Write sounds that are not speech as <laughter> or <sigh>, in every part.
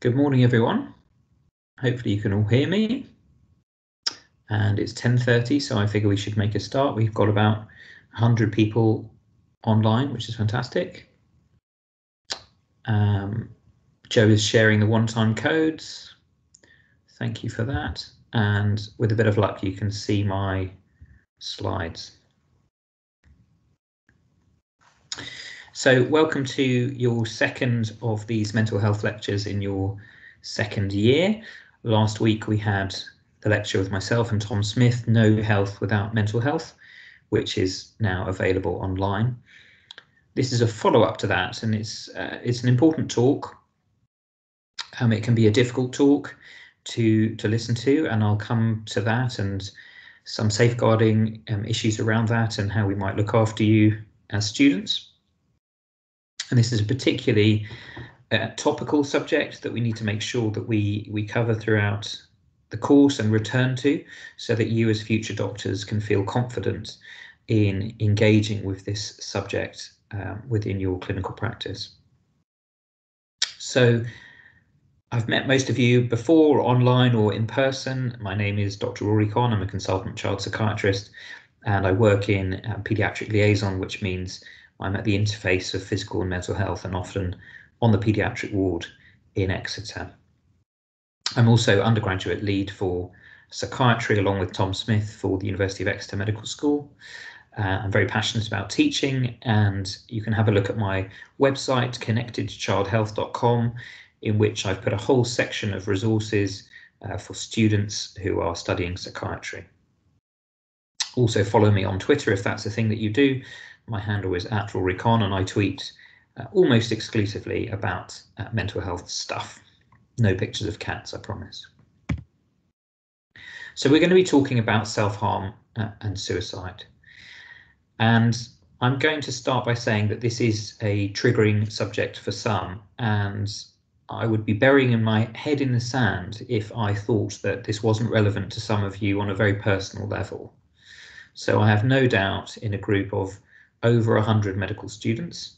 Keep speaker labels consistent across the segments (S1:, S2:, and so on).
S1: Good morning, everyone. Hopefully you can all hear me. And it's 10.30, so I figure we should make a start. We've got about 100 people online, which is fantastic. Um, Joe is sharing the one-time codes. Thank you for that. And with a bit of luck, you can see my slides. So welcome to your second of these mental health lectures in your second year. Last week we had the lecture with myself and Tom Smith, No Health Without Mental Health, which is now available online. This is a follow-up to that and it's uh, it's an important talk. Um, it can be a difficult talk to to listen to and I'll come to that and some safeguarding um, issues around that and how we might look after you as students. And this is a particularly uh, topical subject that we need to make sure that we, we cover throughout the course and return to so that you as future doctors can feel confident in engaging with this subject um, within your clinical practice. So I've met most of you before online or in person. My name is Dr. Rory Conn. I'm a consultant child psychiatrist and I work in uh, paediatric liaison, which means I'm at the interface of physical and mental health and often on the paediatric ward in Exeter. I'm also undergraduate lead for psychiatry along with Tom Smith for the University of Exeter Medical School. Uh, I'm very passionate about teaching and you can have a look at my website connectedchildhealth.com in which I've put a whole section of resources uh, for students who are studying psychiatry. Also follow me on Twitter if that's the thing that you do. My handle is at Rory Conn and I tweet uh, almost exclusively about uh, mental health stuff. No pictures of cats, I promise. So we're going to be talking about self-harm uh, and suicide. And I'm going to start by saying that this is a triggering subject for some and I would be burying in my head in the sand if I thought that this wasn't relevant to some of you on a very personal level. So I have no doubt in a group of over 100 medical students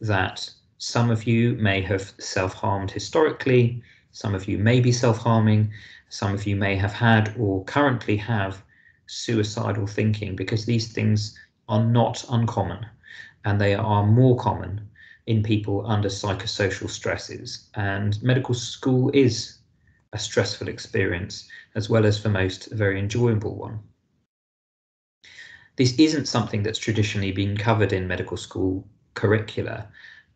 S1: that some of you may have self-harmed historically, some of you may be self-harming, some of you may have had or currently have suicidal thinking because these things are not uncommon and they are more common in people under psychosocial stresses. And medical school is a stressful experience as well as for most a very enjoyable one this isn't something that's traditionally been covered in medical school curricula,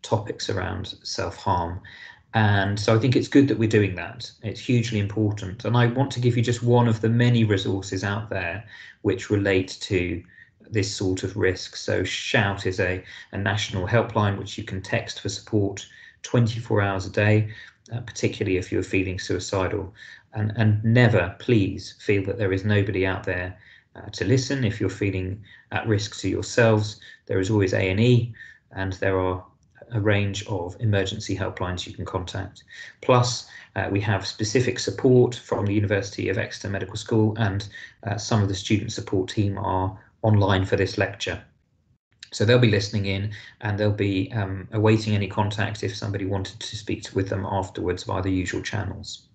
S1: topics around self-harm. And so I think it's good that we're doing that. It's hugely important. And I want to give you just one of the many resources out there which relate to this sort of risk. So Shout is a, a national helpline which you can text for support 24 hours a day, uh, particularly if you're feeling suicidal. And, and never, please, feel that there is nobody out there to listen if you're feeling at risk to yourselves. There is always A&E and there are a range of emergency helplines you can contact. Plus, uh, we have specific support from the University of Exeter Medical School and uh, some of the student support team are online for this lecture. So they'll be listening in and they'll be um, awaiting any contact if somebody wanted to speak to, with them afterwards via the usual channels.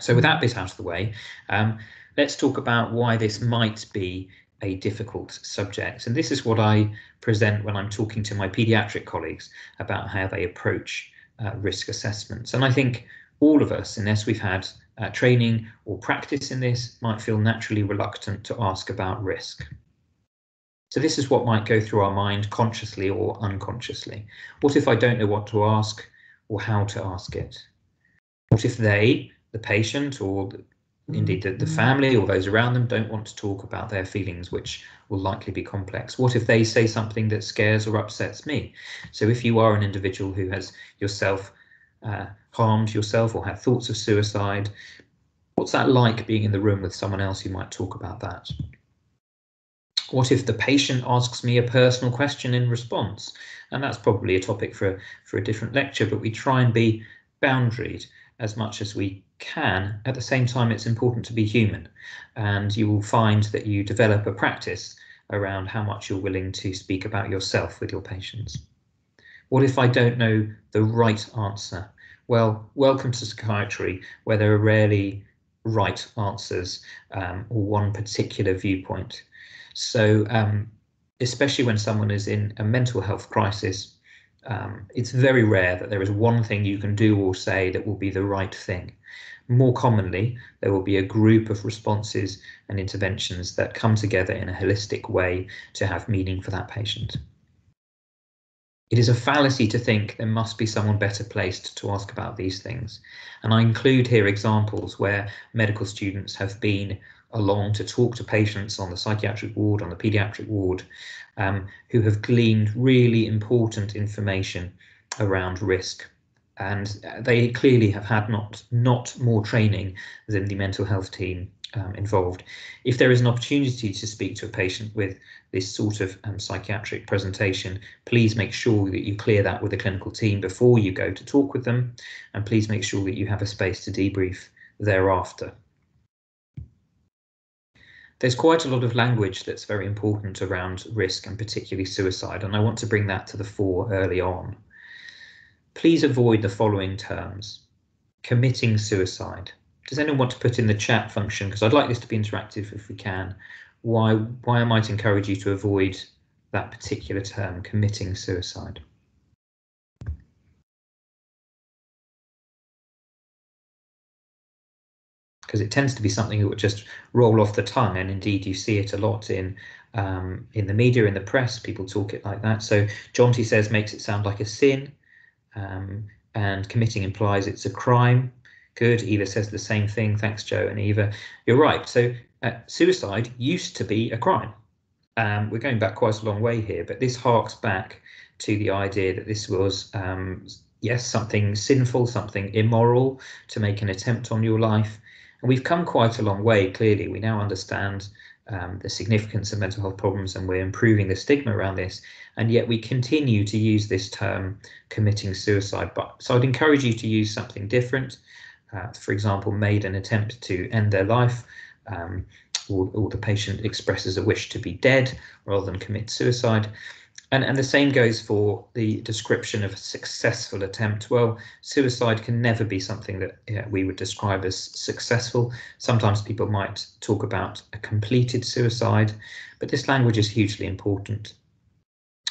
S1: So with that bit out of the way, um, let's talk about why this might be a difficult subject. And this is what I present when I'm talking to my paediatric colleagues about how they approach uh, risk assessments. And I think all of us, unless we've had uh, training or practice in this, might feel naturally reluctant to ask about risk. So this is what might go through our mind consciously or unconsciously. What if I don't know what to ask or how to ask it? What if they, the patient or Indeed, the, the family or those around them don't want to talk about their feelings, which will likely be complex. What if they say something that scares or upsets me? So if you are an individual who has yourself uh, harmed yourself or had thoughts of suicide, what's that like being in the room with someone else who might talk about that? What if the patient asks me a personal question in response? And that's probably a topic for, for a different lecture, but we try and be boundaried as much as we can. At the same time, it's important to be human, and you will find that you develop a practice around how much you're willing to speak about yourself with your patients. What if I don't know the right answer? well, welcome to psychiatry, where there are rarely right answers um, or one particular viewpoint. So, um, especially when someone is in a mental health crisis, um, it's very rare that there is one thing you can do or say that will be the right thing. More commonly, there will be a group of responses and interventions that come together in a holistic way to have meaning for that patient. It is a fallacy to think there must be someone better placed to ask about these things. And I include here examples where medical students have been along to talk to patients on the psychiatric ward, on the paediatric ward, um, who have gleaned really important information around risk. And they clearly have had not, not more training than the mental health team um, involved. If there is an opportunity to speak to a patient with this sort of um, psychiatric presentation, please make sure that you clear that with the clinical team before you go to talk with them, and please make sure that you have a space to debrief thereafter. There's quite a lot of language that's very important around risk and particularly suicide, and I want to bring that to the fore early on. Please avoid the following terms. Committing suicide. Does anyone want to put in the chat function? Because I'd like this to be interactive if we can. Why, why I might encourage you to avoid that particular term, committing suicide. because it tends to be something that would just roll off the tongue, and indeed you see it a lot in um, in the media, in the press. People talk it like that. So Jonty says makes it sound like a sin, um, and committing implies it's a crime. Good. Eva says the same thing. Thanks, Joe and Eva. You're right. So uh, suicide used to be a crime. Um, we're going back quite a long way here, but this harks back to the idea that this was um, yes something sinful, something immoral to make an attempt on your life and we've come quite a long way, clearly. We now understand um, the significance of mental health problems and we're improving the stigma around this. And yet we continue to use this term committing suicide. But So I'd encourage you to use something different. Uh, for example, made an attempt to end their life. Um, or, or the patient expresses a wish to be dead rather than commit suicide. And, and the same goes for the description of a successful attempt. Well, suicide can never be something that we would describe as successful. Sometimes people might talk about a completed suicide, but this language is hugely important.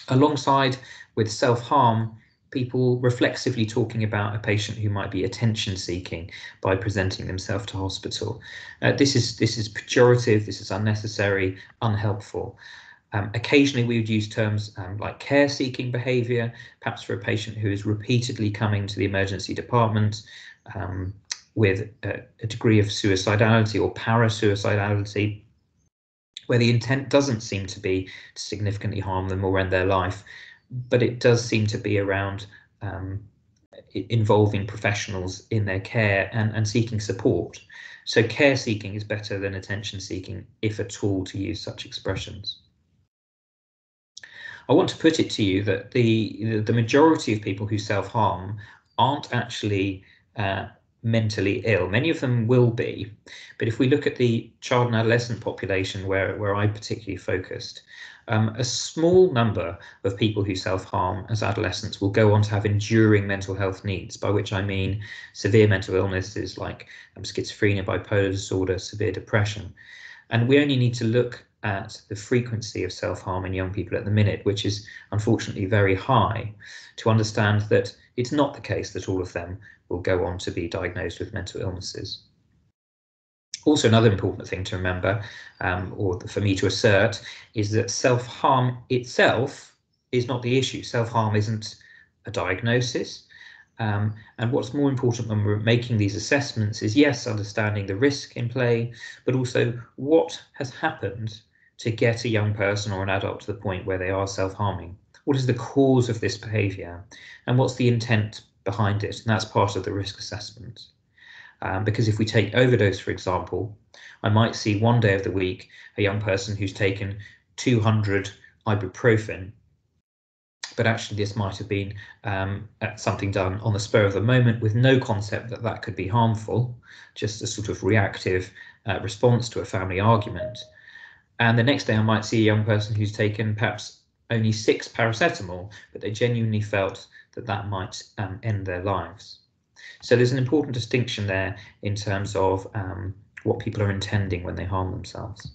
S1: Alongside with self-harm, people reflexively talking about a patient who might be attention seeking by presenting themselves to hospital. Uh, this is this is pejorative, this is unnecessary, unhelpful. Um, occasionally, we would use terms um, like care seeking behaviour, perhaps for a patient who is repeatedly coming to the emergency department um, with a, a, degree of suicidality or parasuicidality, where the intent doesn't seem to be to significantly harm them or end their life, but it does seem to be around um, involving professionals in their care and, and seeking support. So, care seeking is better than attention seeking, if at all, to use such expressions. I want to put it to you that the the majority of people who self harm aren't actually uh, mentally ill. Many of them will be, but if we look at the child and adolescent population, where where I particularly focused, um, a small number of people who self harm as adolescents will go on to have enduring mental health needs, by which I mean severe mental illnesses like um, schizophrenia, bipolar disorder, severe depression. And we only need to look at the frequency of self-harm in young people at the minute, which is unfortunately very high, to understand that it's not the case that all of them will go on to be diagnosed with mental illnesses. Also, another important thing to remember, um, or for me to assert, is that self-harm itself is not the issue. Self-harm isn't a diagnosis. Um, and what's more important when we're making these assessments is yes, understanding the risk in play, but also what has happened to get a young person or an adult to the point where they are self-harming? What is the cause of this behaviour? And what's the intent behind it? And that's part of the risk assessment. Um, because if we take overdose, for example, I might see one day of the week a young person who's taken 200 ibuprofen, but actually this might have been um, something done on the spur of the moment with no concept that that could be harmful, just a sort of reactive uh, response to a family argument. And the next day I might see a young person who's taken perhaps only six paracetamol, but they genuinely felt that that might um, end their lives. So there's an important distinction there in terms of um, what people are intending when they harm themselves.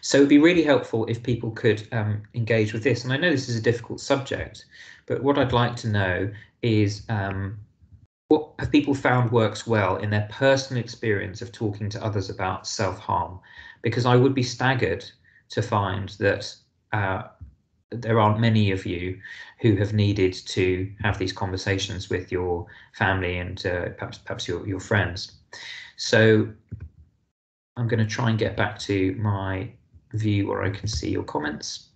S1: So it'd be really helpful if people could um, engage with this. And I know this is a difficult subject, but what I'd like to know is um, what have people found works well in their personal experience of talking to others about self-harm? Because I would be staggered to find that uh, there aren't many of you who have needed to have these conversations with your family and uh, perhaps perhaps your, your friends. So I'm going to try and get back to my view where I can see your comments.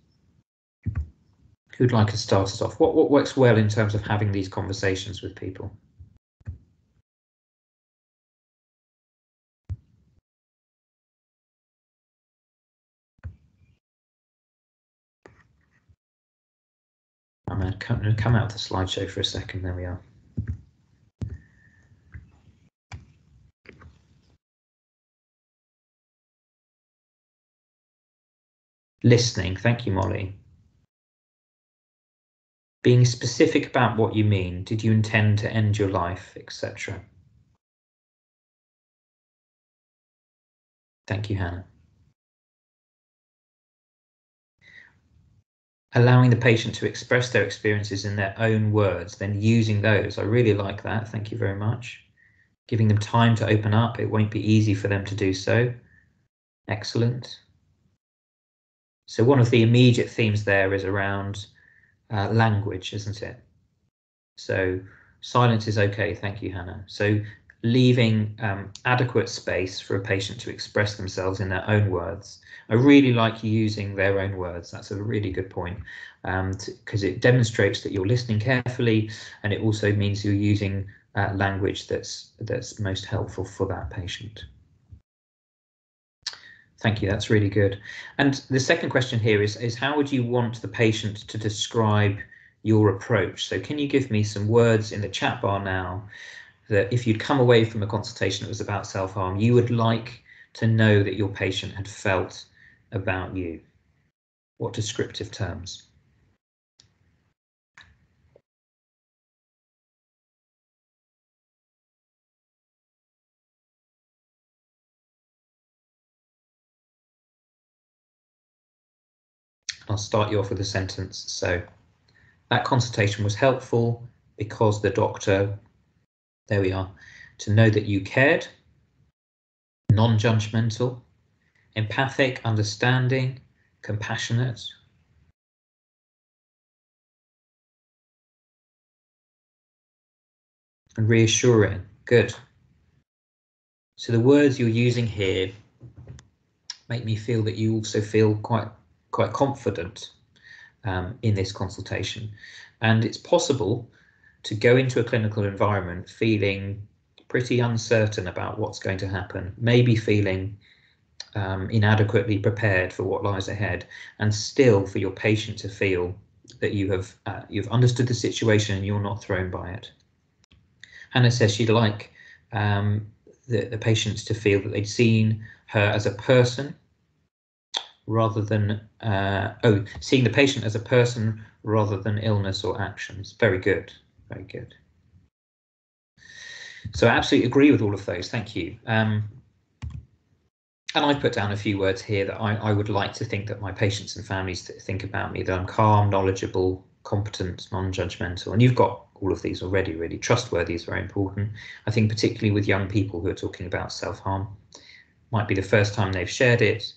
S1: Who'd like to start us off? What, what works well in terms of having these conversations with people? I'm going to come out of the slideshow for a second. There we are. Listening. Thank you, Molly. Being specific about what you mean. Did you intend to end your life, etc.? Thank you, Hannah. Allowing the patient to express their experiences in their own words, then using those. I really like that. Thank you very much. Giving them time to open up. It won't be easy for them to do so. Excellent. So one of the immediate themes there is around uh, language, isn't it? So silence is okay. Thank you, Hannah. So leaving um, adequate space for a patient to express themselves in their own words. I really like using their own words. That's a really good point because um, it demonstrates that you're listening carefully and it also means you're using uh, language that's that's most helpful for that patient. Thank you, that's really good. And the second question here is, is how would you want the patient to describe your approach? So can you give me some words in the chat bar now that if you'd come away from a consultation that was about self-harm, you would like to know that your patient had felt about you? What descriptive terms? I'll start you off with a sentence. So that consultation was helpful because the doctor there we are. To know that you cared, non-judgmental, empathic, understanding, compassionate. And reassuring. Good. So the words you're using here make me feel that you also feel quite quite confident um, in this consultation. And it's possible to go into a clinical environment feeling pretty uncertain about what's going to happen, maybe feeling um, inadequately prepared for what lies ahead, and still for your patient to feel that you have uh, you've understood the situation and you're not thrown by it. Hannah says she'd like um, the, the patients to feel that they'd seen her as a person rather than uh, oh seeing the patient as a person rather than illness or actions. Very good. Very good. So I absolutely agree with all of those. Thank you. Um, and I've put down a few words here that I, I would like to think that my patients and families think about me, that I'm calm, knowledgeable, competent, non-judgmental. And you've got all of these already, really. Trustworthy is very important. I think particularly with young people who are talking about self-harm, might be the first time they've shared it.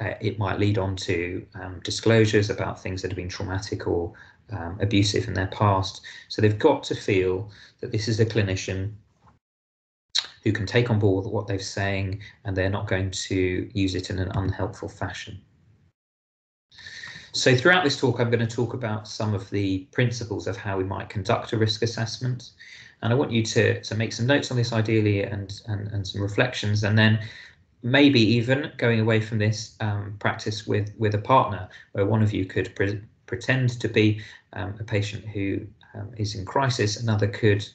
S1: Uh, it might lead on to um, disclosures about things that have been traumatic or um, abusive in their past. So they've got to feel that this is a clinician who can take on board what they're saying and they're not going to use it in an unhelpful fashion. So throughout this talk, I'm going to talk about some of the principles of how we might conduct a risk assessment. And I want you to, to make some notes on this ideally and, and, and some reflections and then maybe even going away from this um, practice with, with a partner where one of you could pre pretend to be um, a patient who um, is in crisis, another could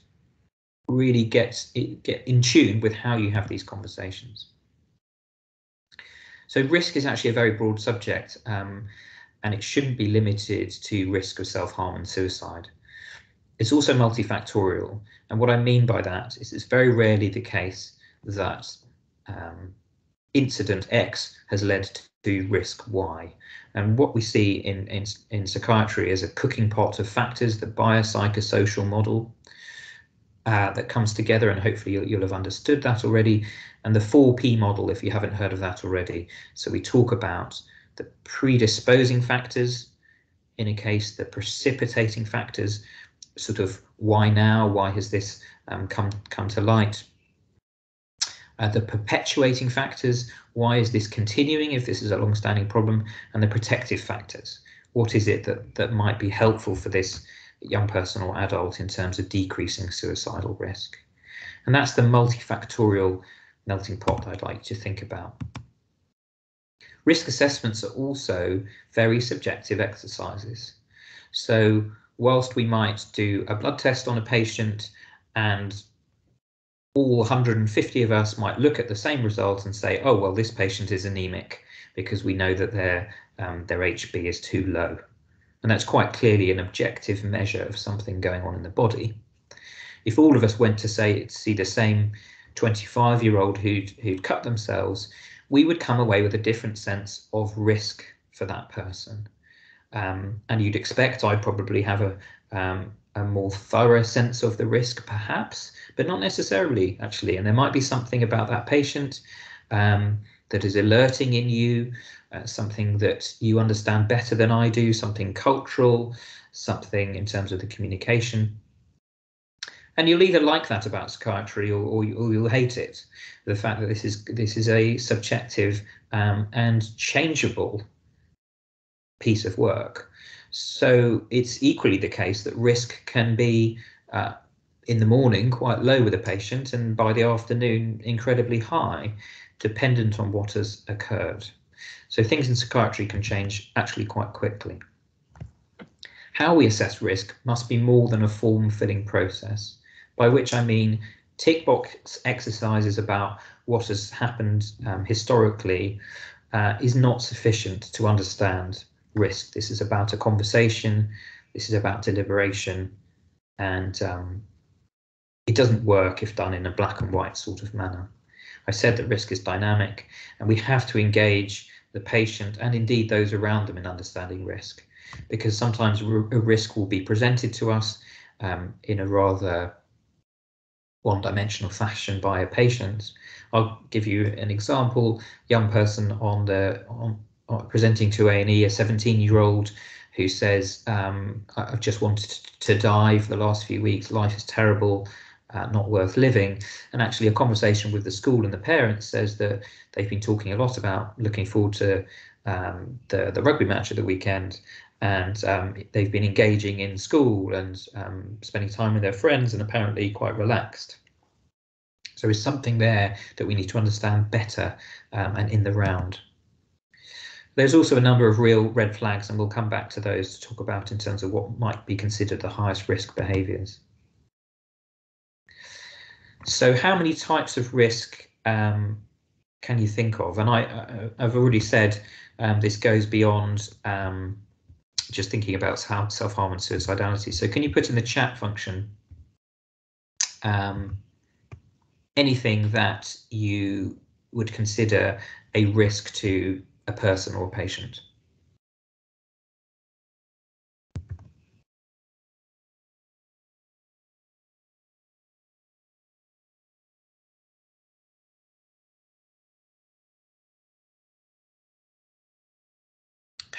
S1: really get get in tune with how you have these conversations. So risk is actually a very broad subject, um, and it shouldn't be limited to risk of self-harm and suicide. it's also multifactorial. And what I mean by that is it's very rarely the case that um, incident X has led to risk Y. And what we see in, in, in psychiatry is a cooking pot of factors, the biopsychosocial model uh, that comes together, and hopefully you'll, you'll have understood that already, and the 4P model, if you haven't heard of that already. So we talk about the predisposing factors, in a case, the precipitating factors, sort of why now, why has this um, come, come to light, uh, the perpetuating factors, why is this continuing if this is a long-standing problem, and the protective factors. What is it that, that might be helpful for this young person or adult in terms of decreasing suicidal risk? And that's the multifactorial melting pot I'd like to think about. Risk assessments are also very subjective exercises. So whilst we might do a blood test on a patient and all 150 of us might look at the same results and say, oh, well, this patient is anemic because we know that their, um, their HB is too low. And that's quite clearly an objective measure of something going on in the body. If all of us went to say see the same 25 year old who'd, who'd cut themselves, we would come away with a different sense of risk for that person. Um, and you'd expect I'd probably have a, um, a more thorough sense of the risk, perhaps, but not necessarily, actually. And there might be something about that patient um, that is alerting in you, uh, something that you understand better than I do, something cultural, something in terms of the communication. And you'll either like that about psychiatry or, or, or you'll hate it. The fact that this is this is a subjective um, and changeable piece of work. So it's equally the case that risk can be uh, in the morning quite low with a patient and by the afternoon incredibly high, dependent on what has occurred. So things in psychiatry can change actually quite quickly. How we assess risk must be more than a form filling process, by which I mean tick box exercises about what has happened um, historically uh, is not sufficient to understand risk. This is about a conversation. This is about deliberation, and um, it doesn't work if done in a black and white sort of manner. I said that risk is dynamic, and we have to engage the patient and indeed those around them in understanding risk, because sometimes a risk will be presented to us um, in a rather one-dimensional fashion by a patient. I'll give you an example. Young person on the on, uh, presenting to A&E, a 17 year old who says, um, I've just wanted to die for the last few weeks, life is terrible, uh, not worth living. And actually a conversation with the school and the parents says that they've been talking a lot about looking forward to um, the, the rugby match of the weekend and um, they've been engaging in school and um, spending time with their friends and apparently quite relaxed. So there's something there that we need to understand better um, and in the round. There's also a number of real red flags, and we'll come back to those to talk about in terms of what might be considered the highest risk behaviours. So how many types of risk um, can you think of? And I, have already said um, this goes beyond um, just thinking about self-harm and suicidality. So can you put in the chat function um, anything that you would consider a risk to a person or a patient.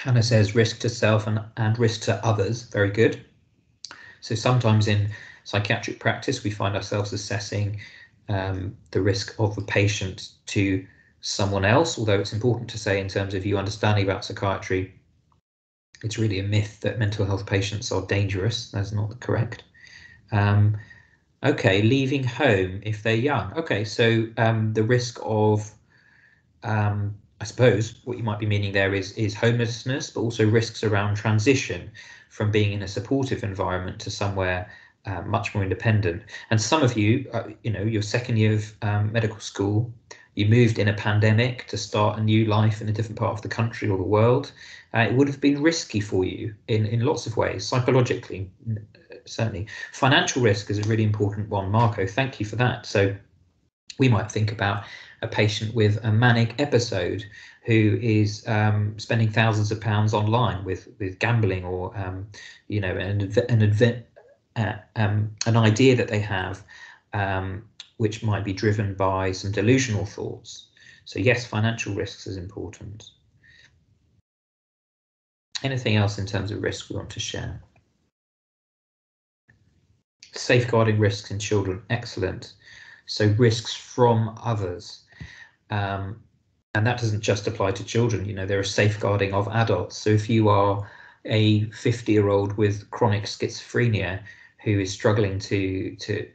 S1: Hannah says risk to self and, and risk to others. Very good. So sometimes in psychiatric practice, we find ourselves assessing um, the risk of a patient to someone else, although it's important to say in terms of you understanding about psychiatry, it's really a myth that mental health patients are dangerous. That's not correct. Um, okay, leaving home if they're young. Okay, so um, the risk of, um, I suppose what you might be meaning there is is homelessness, but also risks around transition from being in a supportive environment to somewhere uh, much more independent. And some of you, uh, you know, your second year of um, medical school, you moved in a pandemic to start a new life in a different part of the country or the world, uh, it would have been risky for you in, in lots of ways, psychologically, certainly. Financial risk is a really important one. Marco, thank you for that. So we might think about a patient with a manic episode who is um, spending thousands of pounds online with with gambling or um, you know an an uh, um, an idea that they have um, which might be driven by some delusional thoughts. So yes, financial risks is important. Anything else in terms of risk we want to share? Safeguarding risks in children, excellent. So risks from others. Um, and that doesn't just apply to children, you know, there are safeguarding of adults. So if you are a 50 year old with chronic schizophrenia who is struggling to, to,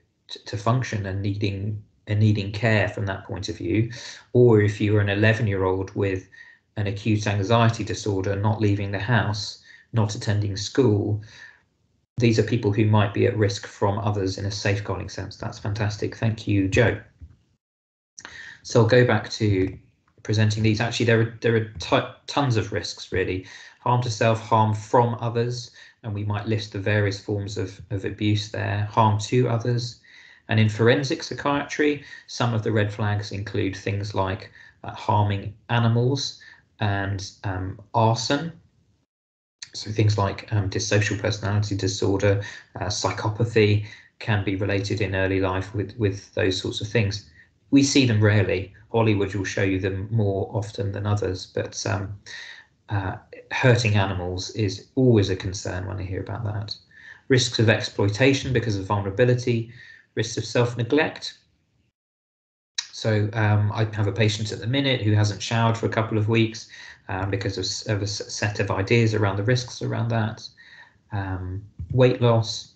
S1: to function and needing and needing care from that point of view, or if you're an 11 year old with an acute anxiety disorder, not leaving the house, not attending school, these are people who might be at risk from others in a safeguarding sense. That's fantastic. Thank you, Joe. So I'll go back to presenting these. Actually, there are there are tons of risks really. Harm to self, harm from others, and we might list the various forms of, of abuse there. Harm to others, and in forensic psychiatry, some of the red flags include things like uh, harming animals and um, arson. So things like um, dissocial personality disorder, uh, psychopathy can be related in early life with, with those sorts of things. We see them rarely. Hollywood will show you them more often than others, but um, uh, hurting animals is always a concern when I hear about that. Risks of exploitation because of vulnerability, risks of self-neglect. So um, I have a patient at the minute who hasn't showered for a couple of weeks um, because of, of, a set of ideas around the risks around that. Um, weight loss,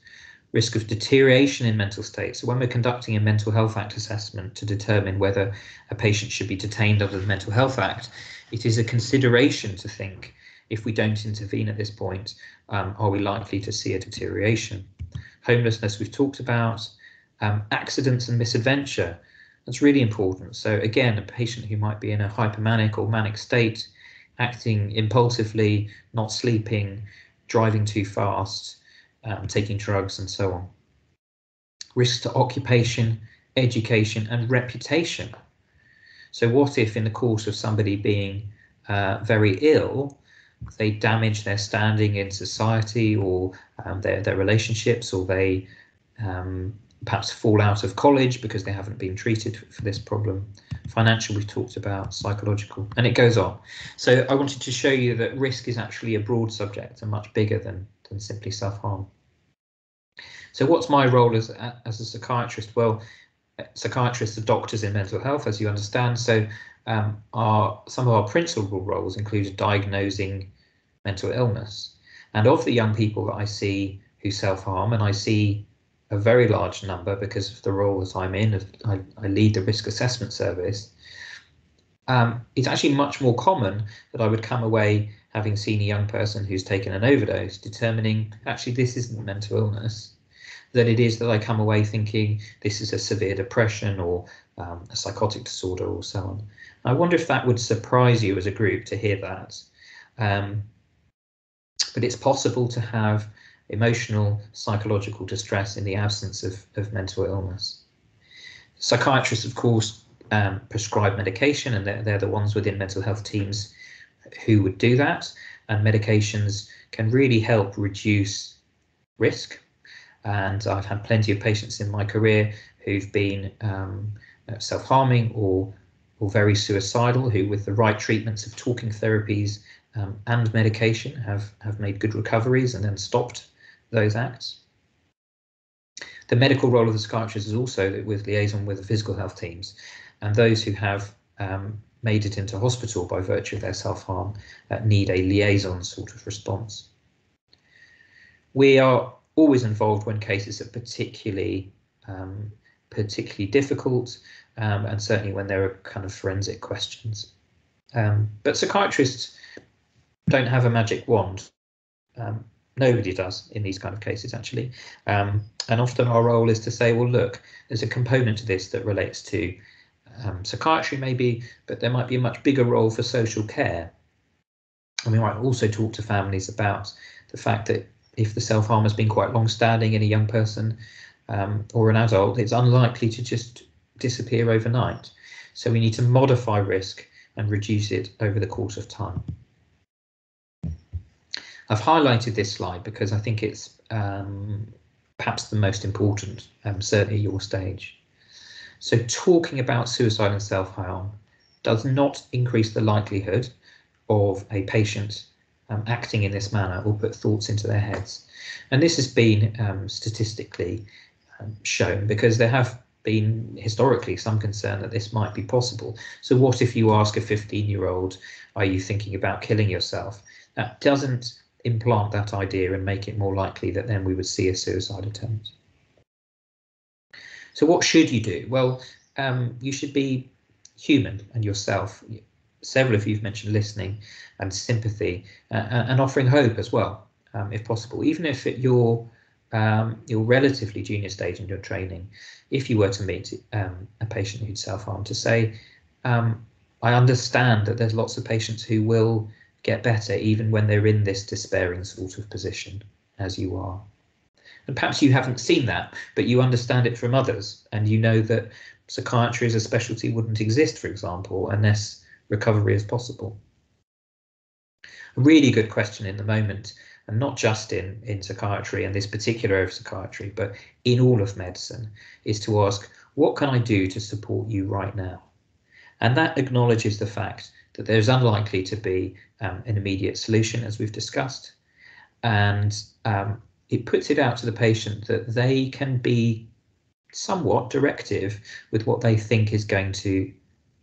S1: risk of deterioration in mental state. So when we're conducting a mental health act assessment to determine whether a patient should be detained under the Mental Health Act, it is a consideration to think if we don't intervene at this point, um, are we likely to see a deterioration? Homelessness we've talked about, um, accidents and misadventure. That's really important. So again, a patient who might be in a hypomanic or manic state, acting impulsively, not sleeping, driving too fast, um, taking drugs and so on. Risks to occupation, education and reputation. So what if in the course of somebody being uh, very ill, they damage their standing in society or um, their, their relationships or they um, perhaps fall out of college because they haven't been treated for this problem. Financial, we've talked about, psychological, and it goes on. So I wanted to show you that risk is actually a broad subject and much bigger than, than simply self-harm. So what's my role as, as a psychiatrist? Well, psychiatrists are doctors in mental health, as you understand. So um, our, some of our principal roles include diagnosing mental illness. And of the young people that I see who self-harm, and I see a very large number because of the role that I'm in. I, I lead the risk assessment service. Um, it's actually much more common that I would come away having seen a young person who's taken an overdose, determining actually this isn't mental illness, than it is that I come away thinking this is a severe depression or um, a psychotic disorder or so on. I wonder if that would surprise you as a group to hear that. Um, but it's possible to have emotional, psychological distress in the absence of, of mental illness. Psychiatrists, of course, um, prescribe medication, and they're, they're the ones within mental health teams who would do that. And medications can really help reduce risk. And I've had plenty of patients in my career who've been um, self-harming or or very suicidal, who with the right treatments of talking therapies um, and medication have have made good recoveries and then stopped those acts. The medical role of the psychiatrist is also with liaison with the physical health teams and those who have um, made it into hospital by virtue of their self-harm uh, need a liaison sort of response. We are always involved when cases are particularly um, particularly difficult um, and certainly when there are kind of forensic questions. Um, but psychiatrists don't have a magic wand. Um, Nobody does in these kind of cases, actually. Um, and often our role is to say, well, look, there's a component to this that relates to um, psychiatry, maybe, but there might be a much bigger role for social care. And we might also talk to families about the fact that if the self-harm has been quite long-standing in a young person um, or an adult, it's unlikely to just disappear overnight. So we need to modify risk and reduce it over the course of time. I've highlighted this slide because I think it's um, perhaps the most important, um, certainly your stage. So talking about suicide and self-harm does not increase the likelihood of a patient um, acting in this manner or put thoughts into their heads. And this has been um, statistically um, shown because there have been historically some concern that this might be possible. So what if you ask a 15 year old, are you thinking about killing yourself? That doesn't implant that idea and make it more likely that then we would see a suicide attempt. So what should you do? Well, um, you should be human and yourself. Several of you have mentioned listening and sympathy uh, and offering hope as well, um, if possible. Even if it, you're um, you're relatively junior stage in your training, if you were to meet um, a patient who'd self-harm, to say, um, I understand that there's lots of patients who will get better even when they're in this despairing sort of position as you are. And perhaps you haven't seen that, but you understand it from others, and you know that psychiatry as a specialty wouldn't exist, for example, unless recovery is possible. A really good question in the moment, and not just in, in psychiatry and this particular area of psychiatry, but in all of medicine, is to ask, what can I do to support you right now? And that acknowledges the fact that there's unlikely to be um, an immediate solution, as we've discussed. And um, it puts it out to the patient that they can be somewhat directive with what they think is going to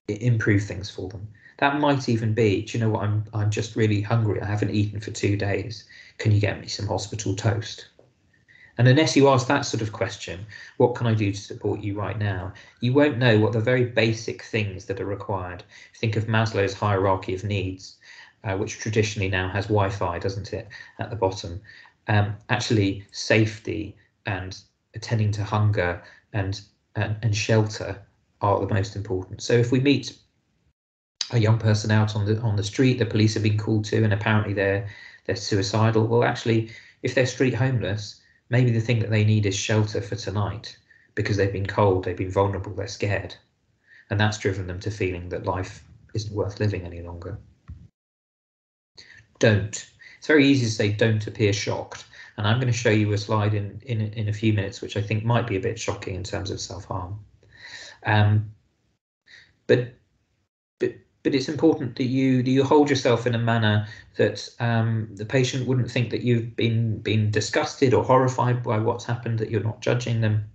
S1: improve things for them. That might even be, do you know what, I'm I'm just really hungry. I haven't eaten for two days. Can you get me some hospital toast? And unless you ask that sort of question, what can I do to support you right now? You won't know what the very basic things that are required. Think of Maslow's hierarchy of needs, uh, which traditionally now has Wi-Fi, doesn't it, at the bottom. Um, actually, safety and attending to hunger and, and and shelter are the most important. So if we meet a young person out on the on the street, the police have been called to, and apparently they're they're suicidal. Well, actually, if they're street homeless, maybe the thing that they need is shelter for tonight because they've been cold, they've been vulnerable, they're scared, and that's driven them to feeling that life isn't worth living any longer. Don't. It's very easy to say don't appear shocked, and I'm going to show you a slide in in in a few minutes, which I think might be a bit shocking in terms of self harm. Um, but but but it's important that you that you hold yourself in a manner that um, the patient wouldn't think that you've been been disgusted or horrified by what's happened, that you're not judging them.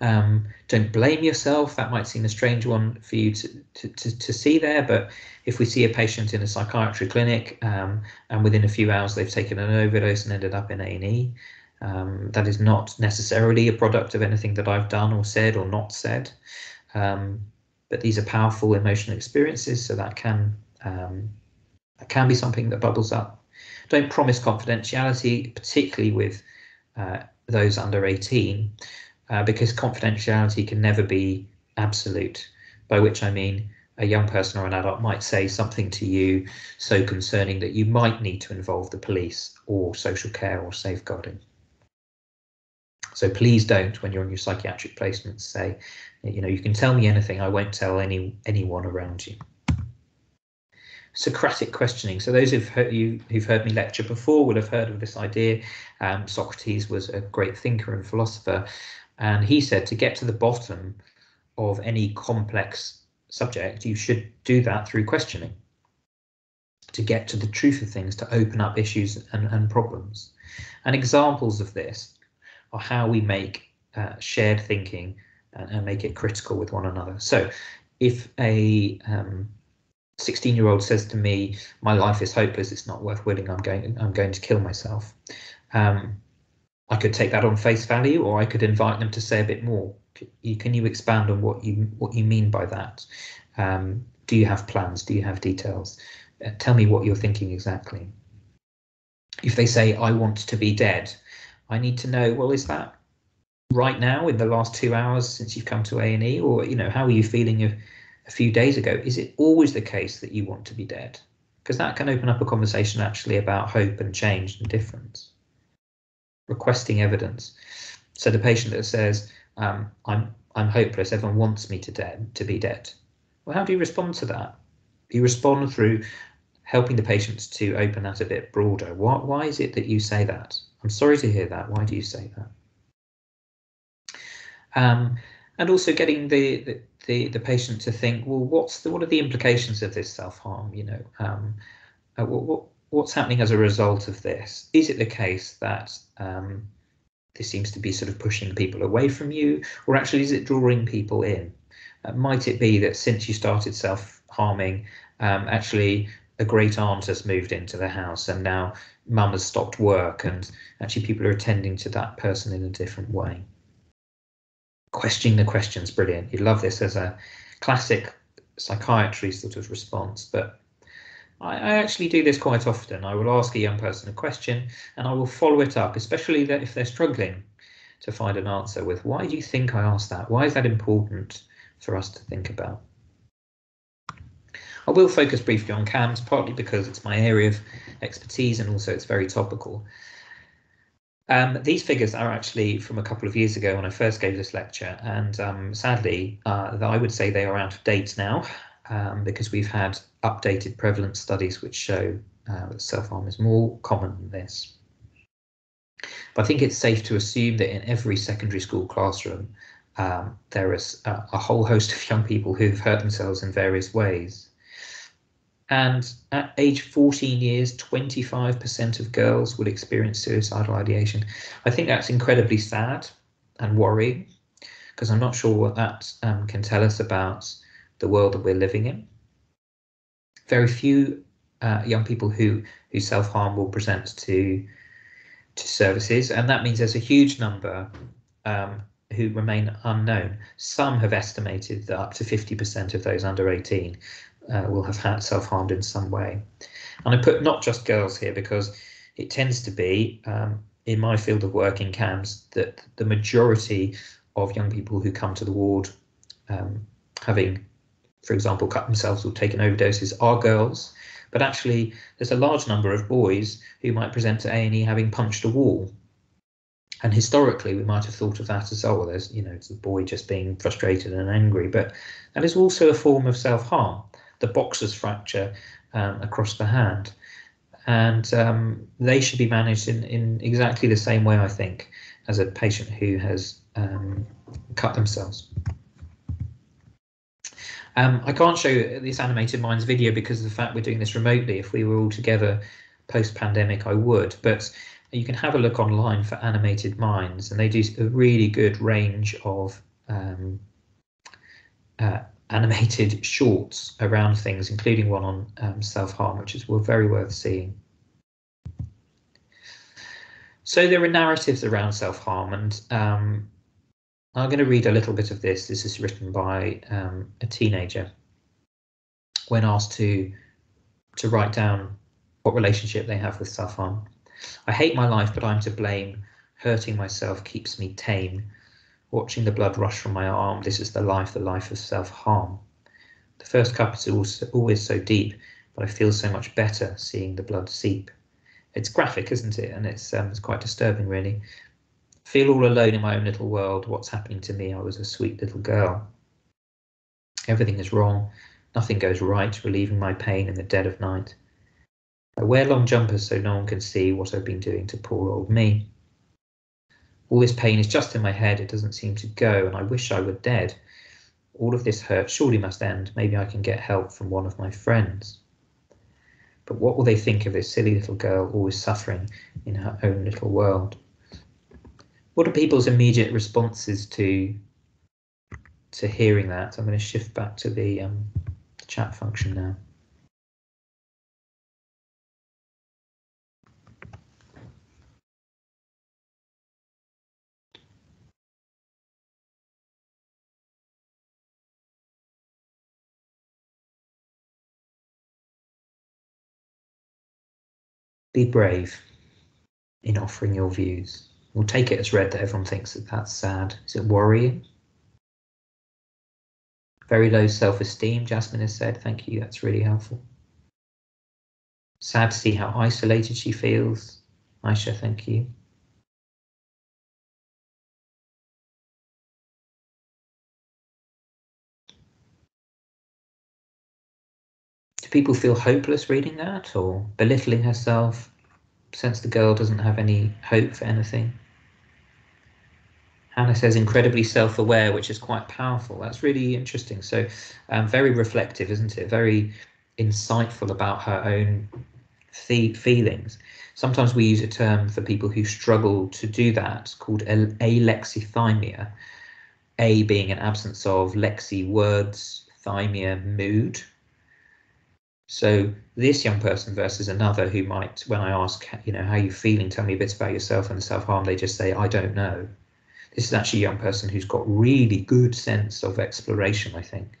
S1: Um, don't blame yourself. That might seem a strange one for you to, to, to, to see there, but if we see a patient in a psychiatry clinic um, and within a few hours they've taken an overdose and ended up in A&E, um, that is not necessarily a product of anything that I've done or said or not said. Um, but these are powerful emotional experiences, so that can um, that can be something that bubbles up. Don't promise confidentiality, particularly with uh, those under 18, uh, because confidentiality can never be absolute. By which I mean a young person or an adult might say something to you so concerning that you might need to involve the police or social care or safeguarding. So please don't, when you're on your psychiatric placements, say, you know, you can tell me anything, I won't tell any anyone around you. Socratic questioning. So those who've heard you who've heard me lecture before will have heard of this idea. Um, Socrates was a great thinker and philosopher, and he said to get to the bottom of any complex subject, you should do that through questioning. To get to the truth of things, to open up issues and, and problems. And examples of this are how we make uh, shared thinking and, and, make it critical with one another. So if a 16 um, year old says to me, my life is hopeless, it's not worth living, I'm going, I'm going to kill myself. Um, I could take that on face value, or I could invite them to say a bit more. Can you expand on what you what you mean by that? Um, do you have plans? Do you have details? Uh, tell me what you're thinking exactly. If they say, I want to be dead, I need to know, well, is that right now in the last two hours since you've come to A&E or, you know, how are you feeling a, a few days ago? Is it always the case that you want to be dead? because that can open up a conversation actually about hope and change and difference. Requesting evidence. So the patient that says, um, I'm I'm hopeless, everyone wants me to dead to be dead. Well, how do you respond to that? You respond through helping the patients to open that a bit broader. Why, why is it that you say that? I'm sorry to hear that. Why do you say that? Um, and also getting the, the, the the patient to think, well, what's the what are the implications of this self harm? You know, um, uh, what, what what's happening as a result of this? Is it the case that um, this seems to be sort of pushing people away from you, or actually is it drawing people in? Uh, might it be that since you started self harming, um, actually a great aunt has moved into the house and now mum has stopped work and actually people are attending to that person in a different way? questioning the questions brilliant you love this as a classic psychiatry sort of response but I, I, actually do this quite often. I will ask a young person a question and i will follow it up especially that if they're struggling to find an answer with why do you think i asked that? Why is that important for us to think about? I will focus briefly on CAMHS partly because it's my area of expertise and also it's very topical. Um, these figures are actually from a couple of years ago when I first gave this lecture, and um, sadly, uh, I would say they are out of date now um, because we've had updated prevalence studies which show uh, that self-harm is more common than this. But I think it's safe to assume that in every secondary school classroom, um, there is a, a whole host of young people who've hurt themselves in various ways. And at age 14 years, 25% of girls will experience suicidal ideation. I think that's incredibly sad and worrying because I'm not sure what that um, can tell us about the world that we're living in. Very few uh, young people who who self harm will present to to services, and that means there's a huge number um, who remain unknown. Some have estimated that up to 50% of those under 18 uh, will have had self-harmed in some way. And I put not just girls here because it tends to be um, in my field of work in CAMHS that the majority of young people who come to the ward um, having, for example, cut themselves or taken overdoses are girls. But actually, there's a large number of boys who might present to A&E having punched a wall. And historically, we might have thought of that as, oh, well, there's, you know, it's a boy just being frustrated and angry. But that is also a form of self-harm the boxer's fracture um, across the hand. And um, they should be managed in, in exactly the same way, I think, as a patient who has um, cut themselves. Um, I can't show this animated minds video because of the fact we're doing this remotely. If we were all together post-pandemic, I would. But you can have a look online for animated minds, and they do a really good range of um, uh, <laughs> animated shorts around things, including one on um, self-harm, which is very worth seeing. So there are narratives around self-harm, and um, I'm going to read a little bit of this. This is written by um, a teenager when asked to to write down what relationship they have with self-harm. I hate my life, but I'm to blame. Hurting myself keeps me tame. Watching the blood rush from my arm, this is the life, the life of self-harm. The first cup is always so deep, but I feel so much better seeing the blood seep. It's graphic, isn't it? And it's um, it's quite disturbing, really. Feel all alone in my own little world. What's happening to me? I was a sweet little girl. Everything is wrong. Nothing goes right, relieving my pain in the dead of night. I wear long jumpers so no one can see what I've been doing to poor old me. All this pain is just in my head, it doesn't seem to go, and I wish I were dead. All of this hurt surely must end. Maybe I can get help from one of my friends. But what will they think of this silly little girl always suffering in her own little world? What are people's immediate responses to to hearing that? I'm going to shift back to the um, chat function now. Be brave in offering your views. We'll take it as read that everyone thinks that that's sad. Is it worrying? Very low self-esteem, Jasmine has said. Thank you, that's really helpful. Sad to see how isolated she feels. Aisha, thank you. Do people feel hopeless reading that or belittling herself, sense the girl doesn't have any hope for anything? Hannah says incredibly self-aware, which is quite powerful. That's really interesting. So um, very reflective, isn't it? Very insightful about her own feelings. Sometimes we use a term for people who struggle to do that called alexithymia. A being an absence of lexi words, thymia mood. So this young person versus another who might, when I ask, you know, how are you feeling? Tell me a bit about yourself and the self-harm, they just say, I don't know. This is actually a young person who's got really good sense of exploration, I think.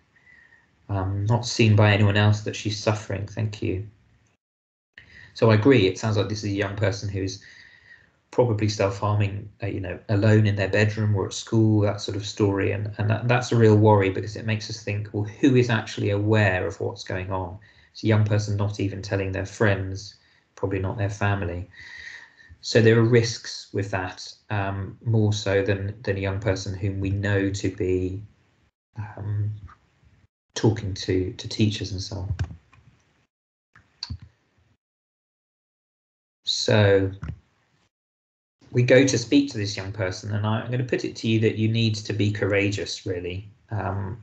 S1: Um, not seen by anyone else that she's suffering. Thank you. So I agree. It sounds like this is a young person who's probably self-harming, uh, you know, alone in their bedroom or at school, that sort of story. And, and that, that's a real worry because it makes us think, well, who is actually aware of what's going on? It's a young person not even telling their friends, probably not their family. So there are risks with that um, more so than than a young person whom we know to be um, talking to to teachers and so on. So we go to speak to this young person, and I'm going to put it to you that you need to be courageous, really. Um,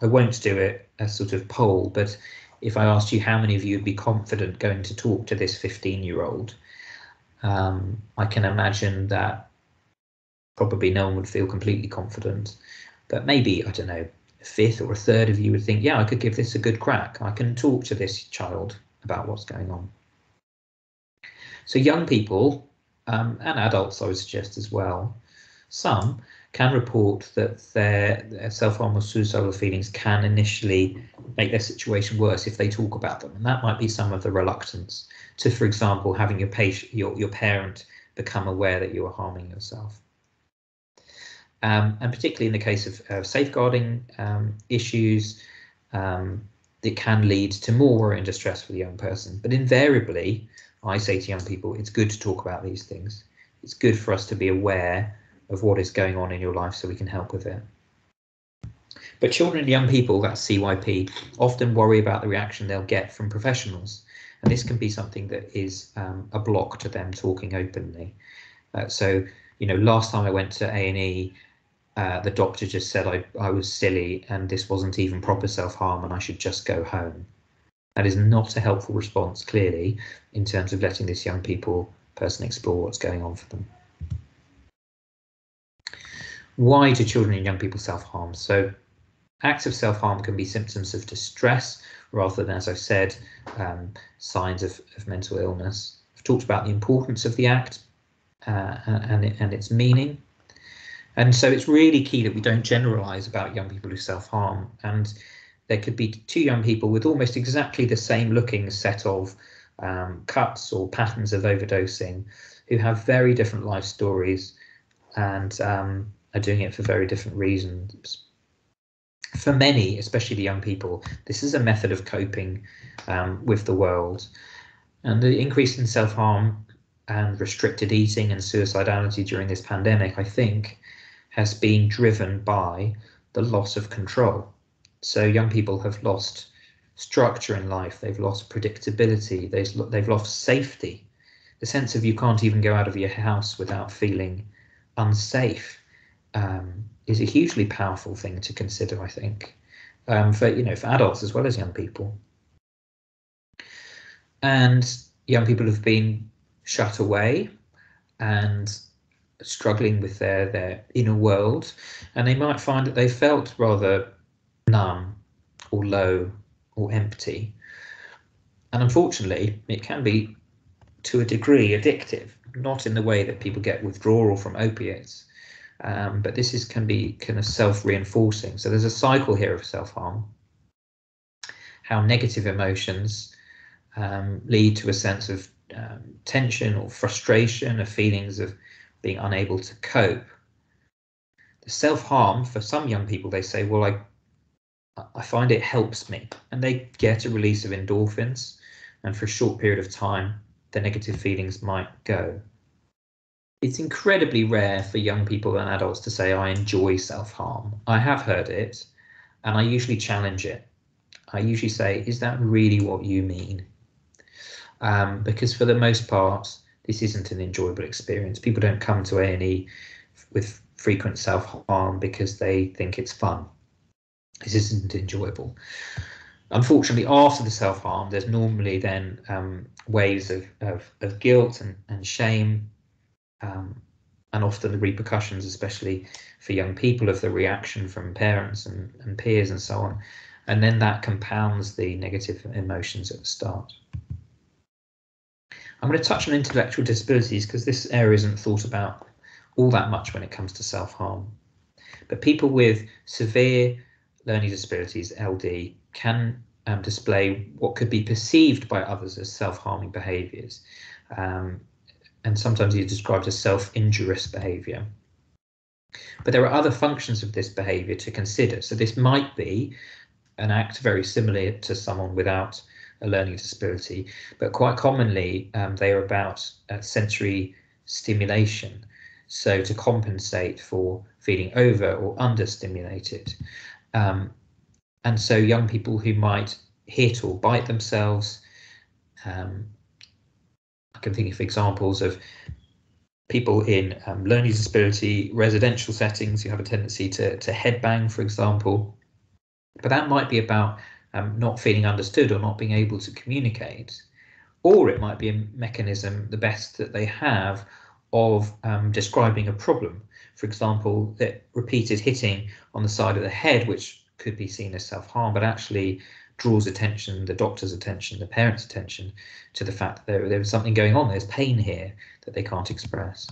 S1: I won't do it a sort of poll, but if I asked you how many of you would be confident going to talk to this 15 year old, um, I can imagine that probably no one would feel completely confident, but maybe, I don't know, a fifth or a third of you would think, yeah, I could give this a good crack. I can talk to this child about what's going on. So young people um, and adults, I would suggest as well, some can report that their, self-harm or suicidal feelings can initially make their situation worse if they talk about them. And that might be some of the reluctance to, for example, having your patient, your, your parent become aware that you are harming yourself. Um, and particularly in the case of uh, safeguarding um, issues, um, it can lead to more worry and distress for the young person. But invariably, I say to young people, it's good to talk about these things. It's good for us to be aware of what is going on in your life so we can help with it. But children and young people, that's CYP, often worry about the reaction they'll get from professionals. And this can be something that is um, a block to them talking openly. Uh, so, you know, last time I went to A&E, uh, the doctor just said I, I was silly and this wasn't even proper self-harm and I should just go home. That is not a helpful response, clearly, in terms of letting this young people person explore what's going on for them. Why do children and young people self-harm? So acts of self-harm can be symptoms of distress rather than, as I've said, um, signs of, of, mental illness. I've talked about the importance of the act uh, and, and its meaning. And so it's really key that we don't generalize about young people who self-harm. And there could be two young people with almost exactly the same looking set of um, cuts or patterns of overdosing who have very different life stories and um, are doing it for very different reasons. For many, especially the young people, this is a method of coping um, with the world. And the increase in self harm and restricted eating and suicidality during this pandemic, I think, has been driven by the loss of control. So young people have lost structure in life, they've lost predictability, they've, they've lost safety, the sense of you can't even go out of your house without feeling unsafe um, is a hugely powerful thing to consider, I think, um, for you know for adults as well as young people. And young people have been shut away and struggling with their their inner world, and they might find that they felt rather numb or low or empty. And unfortunately, it can be to a degree addictive, not in the way that people get withdrawal from opiates, um, but this is can be kind of self-reinforcing. So there's a cycle here of self-harm. How negative emotions um, lead to a sense of um, tension or frustration, or feelings of being unable to cope. The self-harm for some young people, they say, well, I I find it helps me, and they get a release of endorphins. and for a short period of time, the negative feelings might go. It's incredibly rare for young people and adults to say, I enjoy self harm. I have heard it, and I usually challenge it. I usually say, Is that really what you mean? Um, because for the most part, this isn't an enjoyable experience. People don't come to A&E with frequent self-harm because they think it's fun. This isn't enjoyable. Unfortunately, after the self-harm, there's normally then um, waves of, of, of, guilt and, and shame, um, and often the repercussions, especially for young people, of the reaction from parents and, and peers and so on. And then that compounds the negative emotions at the start. I'm going to touch on intellectual disabilities because this area isn't thought about all that much when it comes to self-harm. But people with severe learning disabilities, LD, can um, display what could be perceived by others as self-harming behaviours. Um, and sometimes it's described as self-injurious behaviour. But there are other functions of this behaviour to consider. So this might be an act very similar to someone without a learning disability, but quite commonly um, they are about uh, sensory stimulation. So to compensate for feeling over or understimulated. Um, and so young people who might hit or bite themselves, um, I can think of examples of people in um, learning disability residential settings who have a tendency to, to headbang, for example. But that might be about um, not feeling understood or not being able to communicate. Or it might be a mechanism, the best that they have, of um, describing a problem. For example, that repeated hitting on the side of the head, which could be seen as self-harm, but actually draws attention, the doctor's attention, the parents' attention to the fact that there, there's something going on, there's pain here that they can't express.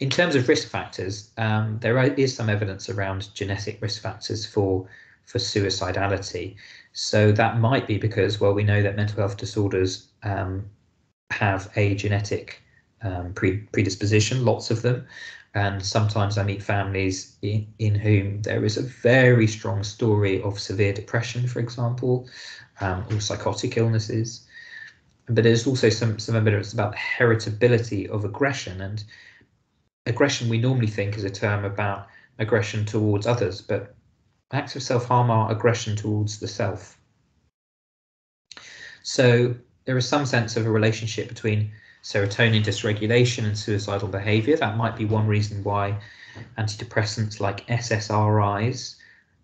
S1: In terms of risk factors, um, there is some evidence around genetic risk factors for for suicidality. So that might be because, well, we know that mental health disorders um, have a genetic um, pre predisposition, lots of them. And sometimes I meet families in, in whom there is a very strong story of severe depression, for example, um, or psychotic illnesses. But there's also some, some evidence about the heritability of aggression. And aggression we normally think is a term about aggression towards others, but acts of self-harm are aggression towards the self. So there is some sense of a relationship between serotonin dysregulation and suicidal behavior. That might be one reason why antidepressants like SSRIs,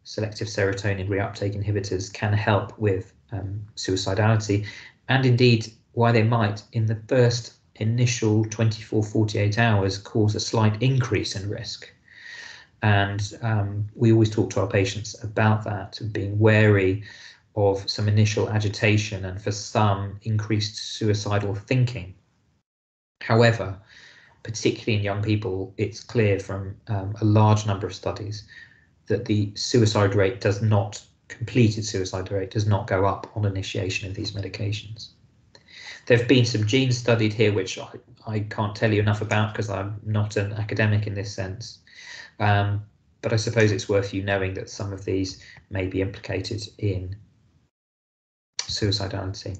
S1: selective serotonin reuptake inhibitors, can help with um, suicidality, and indeed why they might, in the first initial 24 48 hours, cause a slight increase in risk. And um, we always talk to our patients about that, and being wary of some initial agitation and for some increased suicidal thinking. However, particularly in young people, it's clear from um, a large number of studies that the suicide rate does not, completed suicide rate does not go up on initiation of these medications. There have been some genes studied here, which I, I can't tell you enough about because I'm not an academic in this sense. Um, but I suppose it's worth you knowing that some of these may be implicated in suicidality.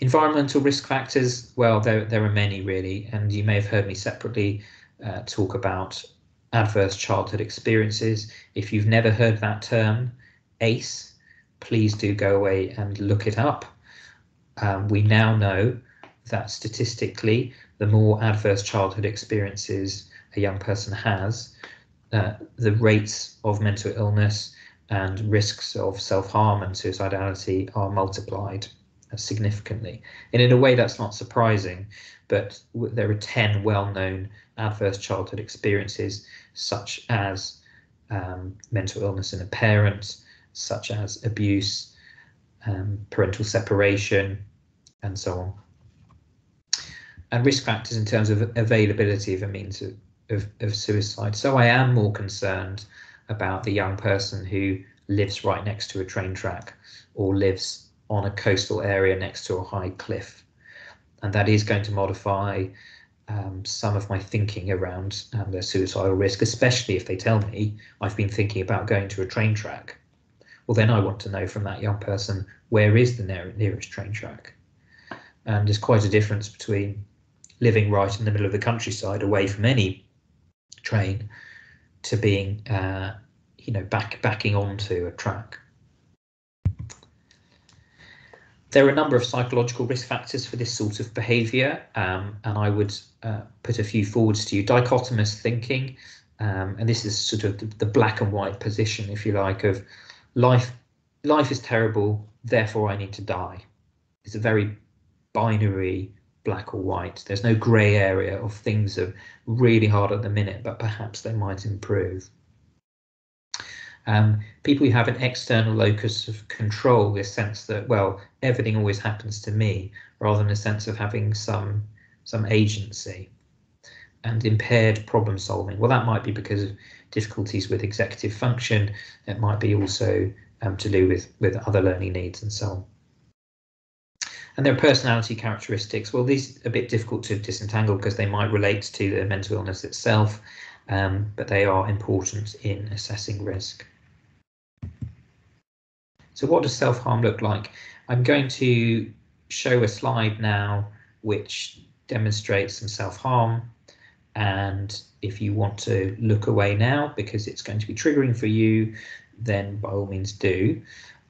S1: Environmental risk factors, well, there, there are many really, and you may have heard me separately uh, talk about adverse childhood experiences. If you've never heard that term, ACE, please do go away and look it up. Um, we now know that statistically, the more adverse childhood experiences a young person has, uh, the rates of mental illness and risks of self-harm and suicidality are multiplied significantly. And in a way, that's not surprising, but there are 10 well-known adverse childhood experiences, such as um, mental illness in a parent, such as abuse, um, parental separation, and so on. And risk factors in terms of availability of a means of of, of suicide. So I am more concerned about the young person who lives right next to a train track or lives on a coastal area next to a high cliff. And that is going to modify um, some of my thinking around um, their suicidal risk, especially if they tell me I've been thinking about going to a train track well, then I want to know from that young person where is the nearest train track. And there's quite a difference between living right in the middle of the countryside, away from any train, to being, uh, you know, back backing onto a track. There are a number of psychological risk factors for this sort of behaviour, um, and I would uh, put a few forwards to you. Dichotomous thinking, um, and this is sort of the, the, black and white position, if you like, of life. Life is terrible, therefore I need to die. It's a very binary black or white. There's no grey area of things are really hard at the minute, but perhaps they might improve. Um, people who have an external locus of control, this sense that, well, everything always happens to me, rather than a sense of having some some agency and impaired problem solving. Well, that might be because of difficulties with executive function. It might be also um, to do with, with other learning needs and so on. And their personality characteristics, well, these are a bit difficult to disentangle because they might relate to the mental illness itself, um, but they are important in assessing risk. So what does self-harm look like? I'm going to show a slide now which demonstrates some self-harm and if you want to look away now because it's going to be triggering for you then by all means do.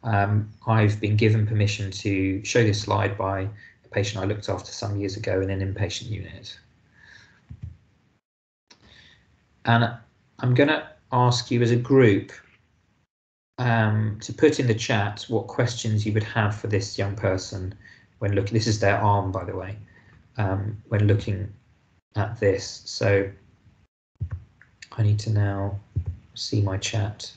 S1: Um, I've been given permission to show this slide by a patient I looked after some years ago in an inpatient unit. And I'm going to ask you as a group um, to put in the chat what questions you would have for this young person when looking. This is their arm, by the way, um, when looking at this. So I need to now see my chat.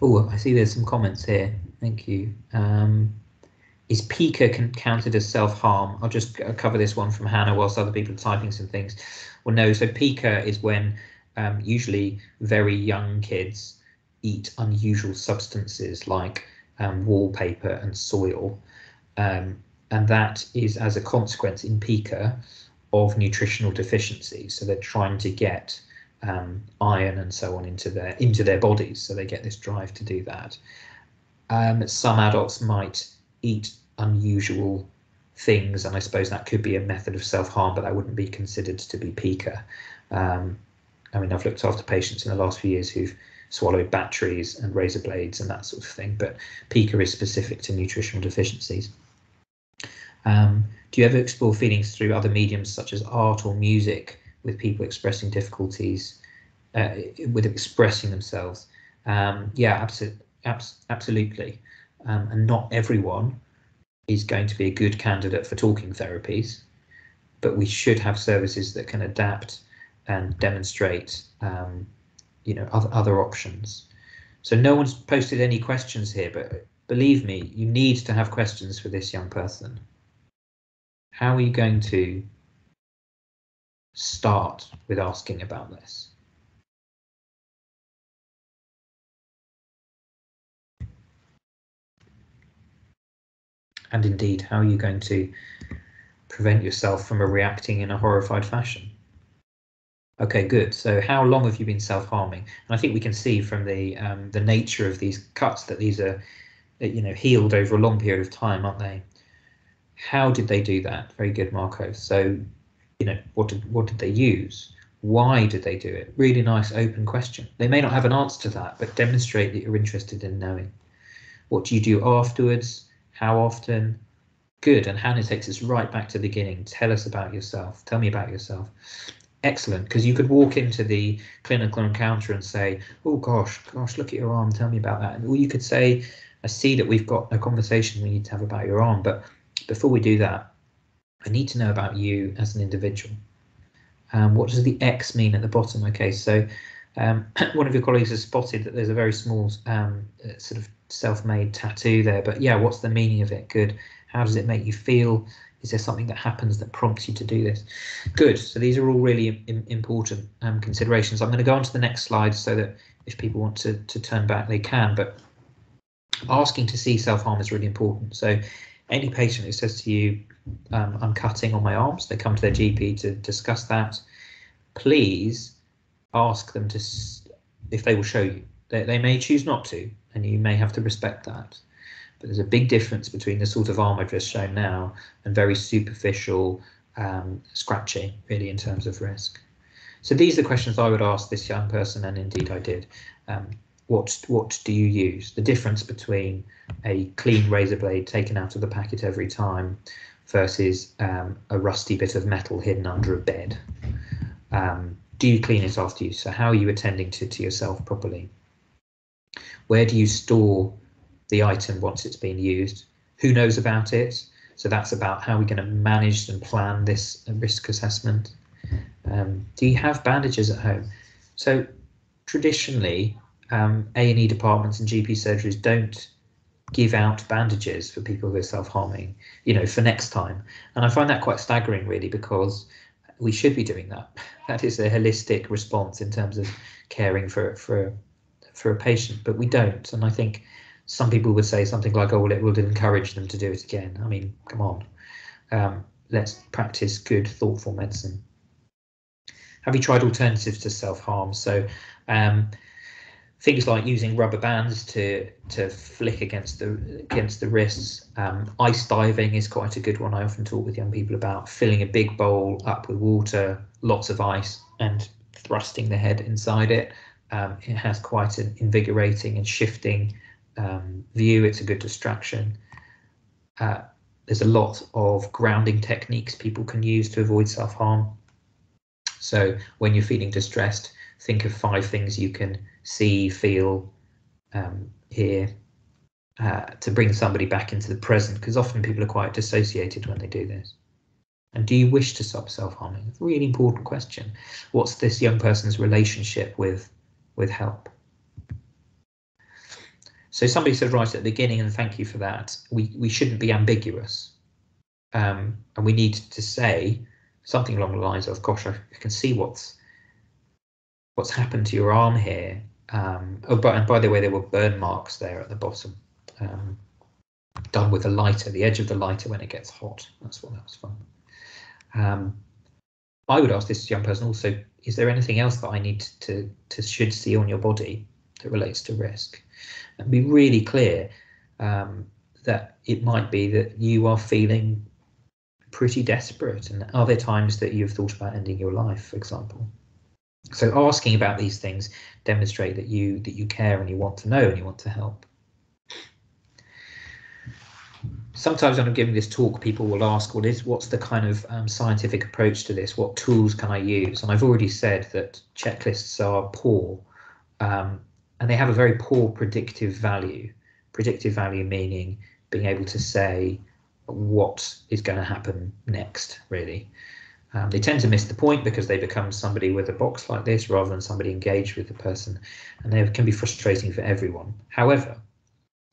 S1: Oh, I see there's some comments here. Thank you. Um, is pica counted as self-harm? I'll just cover this one from Hannah whilst other people are typing some things. Well, no, so pica is when um, usually very young kids eat unusual substances like um, wallpaper and soil. Um, and that is as a consequence in pica of nutritional deficiencies. So they're trying to get um, iron and so on into their into their bodies. So they get this drive to do that. Um, some adults might eat unusual things, and I suppose that could be a method of self-harm, but that wouldn't be considered to be pica. Um, I mean, I've looked after patients in the last few years who've swallowed batteries and razor blades and that sort of thing. But pica is specific to nutritional deficiencies. Um, do you ever explore feelings through other mediums such as art or music with people expressing difficulties uh, with expressing themselves? Um, yeah, absolutely, abs absolutely. Um, and not everyone is going to be a good candidate for talking therapies, but we should have services that can adapt and demonstrate um, you know other, other options. So no one's posted any questions here but believe me you need to have questions for this young person. How are you going to start with asking about this? And indeed how are you going to prevent yourself from reacting in a horrified fashion Okay, good. So how long have you been self-harming? And I think we can see from the um, the nature of these cuts that these are, you know, healed over a long period of time, aren't they? How did they do that? Very good, Marco. So, you know, what did what did they use? Why did they do it? Really nice open question. They may not have an answer to that, but demonstrate that you're interested in knowing. What do you do afterwards? How often? Good. And Hannah takes us right back to the beginning. Tell us about yourself. Tell me about yourself excellent because you could walk into the clinical encounter and say, "Oh gosh, gosh, look at your arm. Tell me about that." Or you could say, "I see that we've got a conversation we need to have about your arm, but before we do that, I need to know about you as an individual. Um, what does the X mean at the bottom? Okay, so um, <clears throat> one of your colleagues has spotted that there's a very small um, uh, sort of self-made tattoo there, but yeah, what's the meaning of it? Good. How does it make you feel? Is there something that happens that prompts you to do this? Good. So these are all really Im important um, considerations. I'm going to go on to the next slide so that if people want to, to turn back, they can. But asking to see self-harm is really important. So any patient who says to you, um, I'm cutting on my arms, they come to their GP to discuss that, please ask them to if they will show you. They, they may choose not to, and you may have to respect that. But there's a big difference between the sort of I've just shown now and very superficial um, scratching, really, in terms of risk. So these are the questions I would ask this young person, and indeed I did. Um, what what do you use? The difference between a clean razor blade taken out of the packet every time versus um, a rusty bit of metal hidden under a bed. Um, do you clean it after use? So how are you attending to, to yourself properly? Where do you store the item once it's been used? Who knows about it? So that's about how we're going to manage and plan this risk assessment. Um, do you have bandages at home? So traditionally, um, A&E departments and GP surgeries don't give out bandages for people who are self-harming, you know, for next time. And I find that quite staggering, really, because we should be doing that. <laughs> That is a holistic response in terms of caring for for for a patient, but we don't. And I think some people would say something like, "Oh, well, it will encourage them to do it again." I mean, come on, um, let's practice good, thoughtful medicine. Have you tried alternatives to self-harm? So. Um, things like using rubber bands to to flick against the against the wrists. Um, ice diving is quite a good one. I often talk with young people about filling a big bowl up with water, lots of ice, and thrusting the head inside it. Um, it has quite an invigorating and shifting um, view. It's a good distraction. Uh, there's a lot of grounding techniques people can use to avoid self harm. So when you're feeling distressed, think of five things you can see, feel, um, hear, uh, to bring somebody back into the present, because often people are quite dissociated when they do this. And do you wish to stop self-harming? Really important question. What's this young person's relationship with with help? So somebody said right at the beginning, and thank you for that. We we shouldn't be ambiguous, um, and we need to say something along the lines of, "Gosh, I can see what's what's happened to your arm here. Um, oh, but and by the way, there were burn marks there at the bottom, um, done with a lighter, the edge of the lighter when it gets hot. That's what that was from. Um, I would ask this young person also: Is there anything else that I need to to should see on your body that relates to risk? And be really clear um, that it might be that you are feeling pretty desperate, and are there times that you've thought about ending your life, for example? So asking about these things demonstrate that you that you care and you want to know and you want to help. Sometimes when I'm giving this talk, people will ask, "What is what's the kind of um, scientific approach to this? What tools can I use?" And I've already said that checklists are poor, um, and they have a very poor predictive value. Predictive value meaning being able to say what is going to happen next, really. Um, they tend to miss the point because they become somebody with a box like this rather than somebody engaged with the person, and they can be frustrating for everyone. However,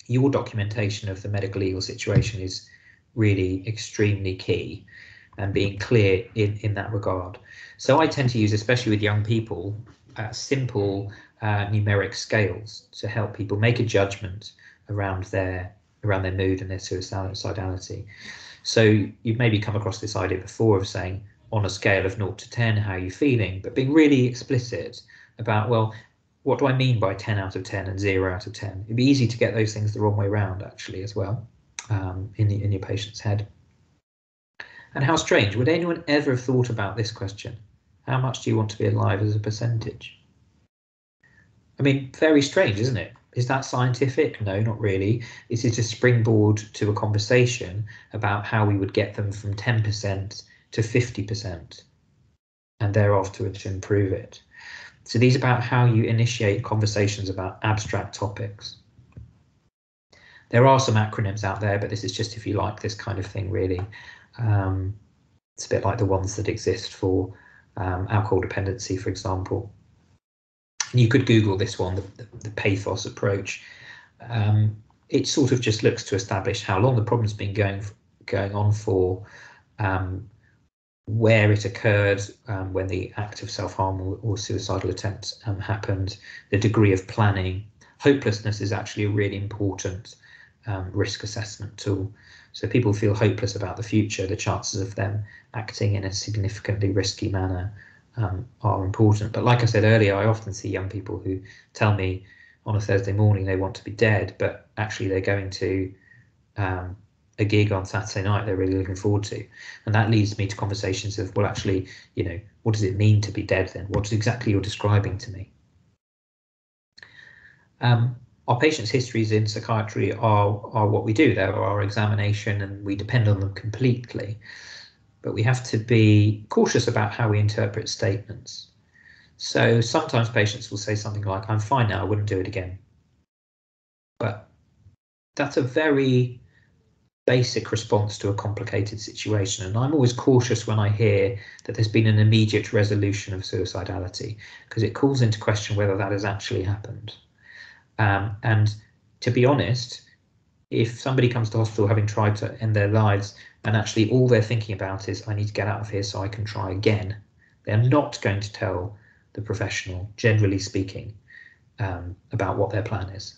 S1: your documentation of the medical legal situation is really extremely key and being clear in, in that regard. So I tend to use, especially with young people, uh, simple uh, numeric scales to help people make a judgment around their around their mood and their suicidality. So you've maybe come across this idea before of saying, on a scale of 0 to 10 how are you feeling? But being really explicit about well what do i mean by 10 out of 10 and 0 out of 10 it'd be easy to get those things the wrong way around actually as well um, in, the, in your patient's head. And how strange. Would anyone ever have thought about this question? How much do you want to be alive as a percentage i mean very strange isn't it is that scientific? No, not really. Is it a springboard to a conversation about how we would get them from 10% to 50% and thereafter to improve it. So these are about how you initiate conversations about abstract topics. There are some acronyms out there, but this is just if you like this kind of thing, really. Um, it's a bit like the ones that exist for um, alcohol dependency, for example. And you could Google this one, the, the, the pathos approach. Um, it sort of just looks to establish how long the problem's been going going on for, um, where it occurred, um, when the act of self-harm or, or suicidal attempt um, happened, the degree of planning. Hopelessness is actually a really important um, risk assessment tool. So people feel hopeless about the future, the chances of them acting in a significantly risky manner um, are important. But like I said earlier, I often see young people who tell me on a Thursday morning they want to be dead, but actually they're going to um, a gig on Saturday night they're really looking forward to. And that leads me to conversations of, well, actually, you know, what does it mean to be dead then? What exactly you're describing to me? Um, our patients' histories in psychiatry are, are what we do. They're our examination and we depend on them completely. But we have to be cautious about how we interpret statements. So sometimes patients will say something like, I'm fine now, I wouldn't do it again. But that's a very basic response to a complicated situation. And I'm always cautious when I hear that there's been an immediate resolution of suicidality because it calls into question whether that has actually happened. Um, and to be honest, if somebody comes to hospital having tried to end their lives and actually all they're thinking about is, I need to get out of here so I can try again, they're not going to tell the professional, generally speaking, um, about what their plan is.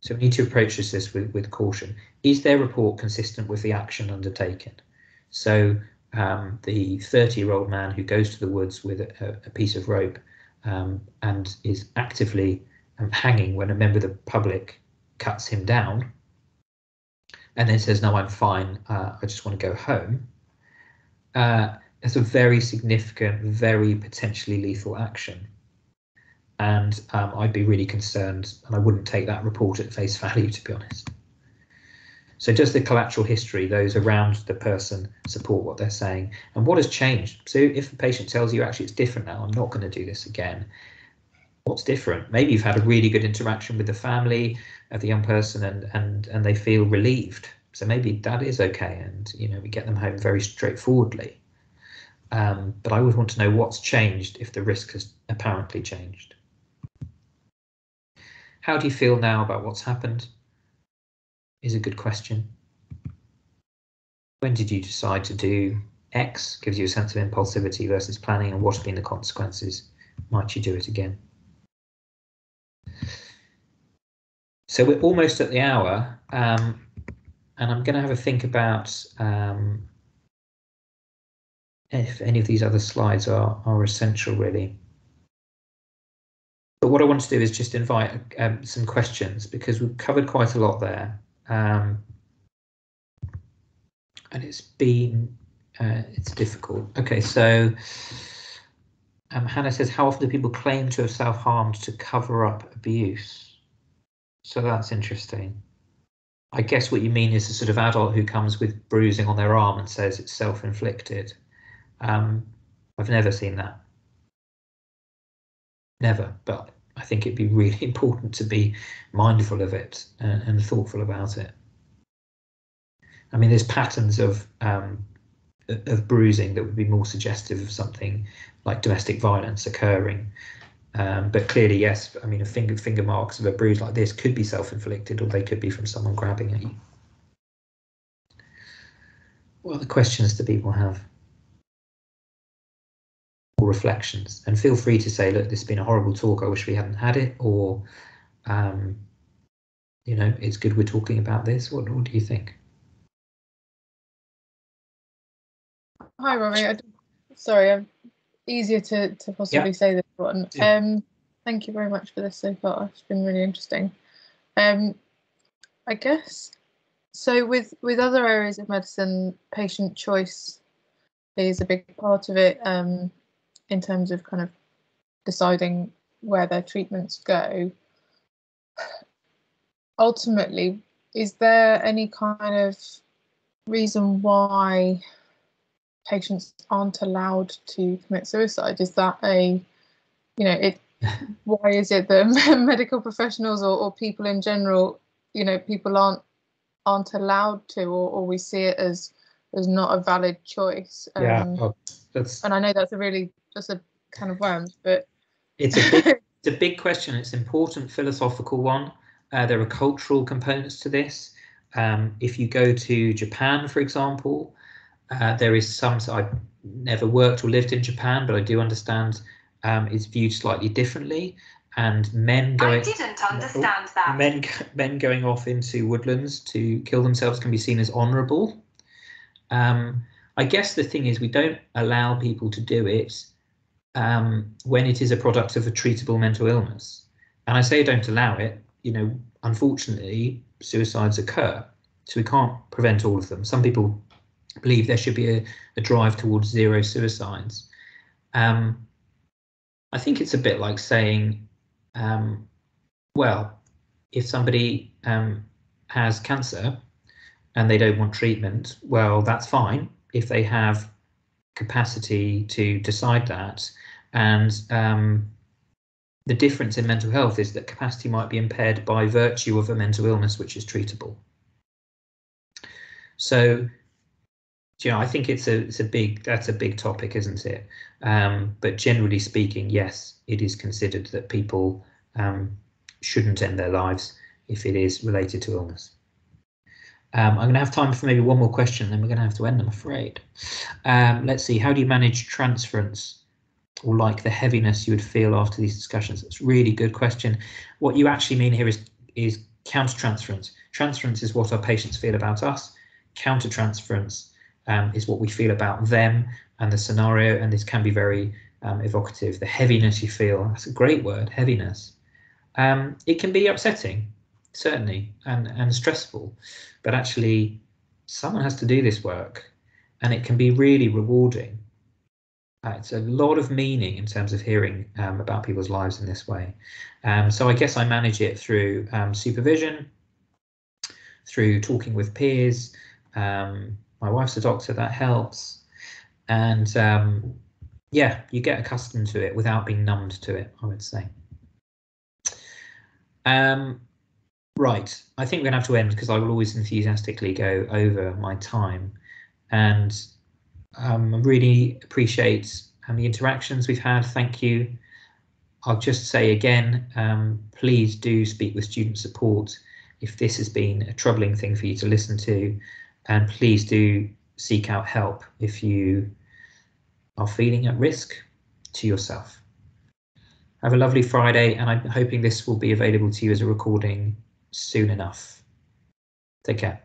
S1: So we need to approach this with, with caution. Is their report consistent with the action undertaken? So um, the 30 year old man who goes to the woods with a, a piece of rope um, and is actively um, hanging when a member of the public cuts him down and then says, No, I'm fine, uh, I just want to go home. Uh, it's a very significant, very potentially lethal action and um, I'd be really concerned, and I wouldn't take that report at face value, to be honest. So does the collateral history, those around the person, support what they're saying? And what has changed? So if a patient tells you, actually, it's different now, I'm not going to do this again. What's different? Maybe you've had a really good interaction with the family of the young person and, and, and they feel relieved. So maybe that is okay. And, you know, we get them home very straightforwardly. Um, but I would want to know what's changed if the risk has apparently changed. How do you feel now about what's happened? Is a good question. When did you decide to do X? Gives you a sense of impulsivity versus planning, and what have been the consequences? Might you do it again? So we're almost at the hour, um, and I'm going to have a think about um, if any of these other slides are, are essential, really. But what I want to do is just invite um, some questions because we've covered quite a lot there. Um, and it's been, uh, it's difficult. Okay, so um, Hannah says, how often do people claim to have self-harmed to cover up abuse? So that's interesting. I guess what you mean is a sort of adult who comes with bruising on their arm and says it's self-inflicted. Um, I've never seen that never, but I think it'd be really <laughs> important to be mindful of it and, and thoughtful about it. I mean, there's patterns of um, of bruising that would be more suggestive of something like domestic violence occurring. Um, but clearly, yes, I mean, a finger finger marks of a bruise like this could be self-inflicted, or they could be from someone grabbing at you. What other questions do people have? or reflections. And feel free to say, look, this has been a horrible talk. I wish we hadn't had it. Or, um, you know, it's good we're talking about this. What, what do you think?
S2: Hi, Rory. I, sorry, I'm easier to, to possibly yeah. say this one. Yeah. Um, thank you very much for this so far. It's been really interesting. Um, I guess so. With with other areas of medicine, patient choice is a big part of it. Um, in terms of kind of deciding where their treatments go. Ultimately, is there any kind of reason why patients aren't allowed to commit suicide? Is that a, you know, it? <laughs> why is it that <laughs> medical professionals or, or people in general, you know, people aren't aren't allowed to, or, or we see it as as not a valid choice?
S1: Um, yeah, well, that's.
S2: And I know that's a really just a kind of worms, but
S1: it's a big, <laughs> it's a big question. It's an important philosophical one. Uh, there are cultural components to this. Um, if you go to Japan, for example, uh, there is some. So I've never worked or lived in Japan, but I do understand um, it's viewed slightly differently. And men going. I
S3: didn't understand that.
S1: Men men going off into woodlands to kill themselves can be seen as honourable. Um, I guess the thing is we don't allow people to do it um, when it is a product of a treatable mental illness. And I say don't allow it. You know, unfortunately, suicides occur, so we can't prevent all of them. Some people believe there should be a, a drive towards zero suicides. Um, I think it's a bit like saying, um, well, if somebody um, has cancer and they don't want treatment, well, that's fine if they have capacity to decide that. And um, the difference in mental health is that capacity might be impaired by virtue of a mental illness which is treatable. So, you know, I think it's a it's a big that's a big topic, isn't it? Um, but generally speaking, yes, it is considered that people um, shouldn't end their lives if it is related to illness. Um, I'm going to have time for maybe one more question, then we're going to have to end, I'm afraid. Um, let's see, how do you manage transference or like the heaviness you would feel after these discussions? It's a really good question. What you actually mean here is, is countertransference. Transference is what our patients feel about us. Countertransference um, is what we feel about them and the scenario, and this can be very um, evocative. The heaviness you feel, that's a great word, heaviness. Um, it can be upsetting, certainly, and, and stressful, but actually someone has to do this work and it can be really rewarding. Uh, it's a lot of meaning in terms of hearing um, about people's lives in this way. Um, so I guess I manage it through um, supervision, through talking with peers. Um, my wife's a doctor, that helps. And um, yeah, you get accustomed to it without being numbed to it, I would say. Um, right, I think we're going to have to end because I will always enthusiastically go over my time. And um, I really appreciate um, the interactions we've had. Thank you. I'll just say again, um, please do speak with student support if this has been a troubling thing for you to listen to. And please do seek out help if you are feeling at risk to yourself. Have a lovely Friday, and I'm hoping this will be available to you as a recording soon enough. Take care.